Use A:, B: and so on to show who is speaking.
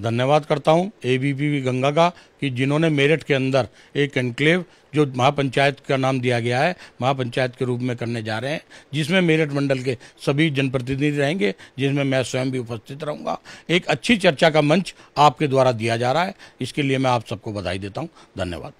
A: धन्यवाद करता हूँ एबीपी गंगा का कि जिन्होंने मेरठ के अंदर एक एनक्लेव जो महापंचायत का नाम दिया गया है, महापंचायत के रूप में करने जा रहे हैं, जिसमें मेरठ मंडल के सभी जनप्रतिनिधि रहेंगे, जिसमें मैं स्वयं भी उपस्थित रहूँगा। एक अच्छी चर्चा का मंच आपके द्वारा दिया जा रहा है, इसके लिए मैं आप सबको बधाई देता हूँ। धन्यवाद।